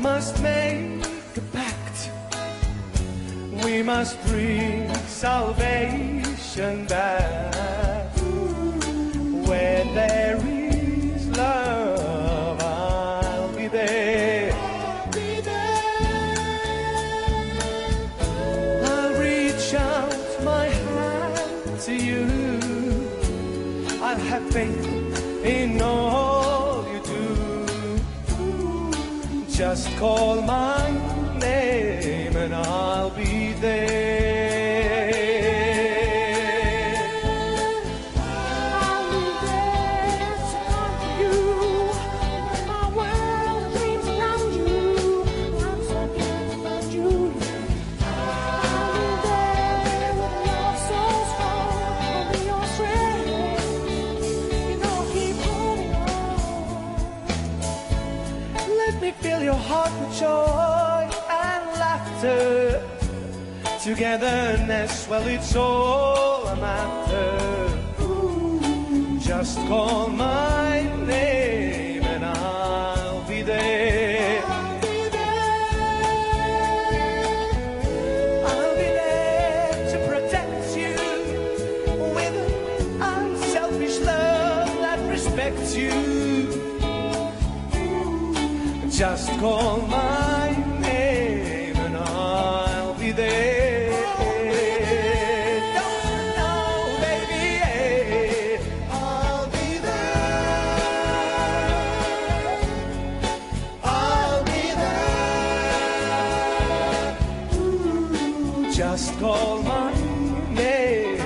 must make a pact. We must bring salvation back. Where there is love, I'll be there. I'll, be there. I'll reach out my hand to you. I'll have faith in all. Just call my name and I'll be there. Fill your heart with joy and laughter. Togetherness, well, it's all a matter. Just call my name and I'll be there. I'll be there. I'll be there to protect you with unselfish love that respects you. Just call my name and I'll be there. Don't know, baby, I'll be there. I'll be there. Just call my name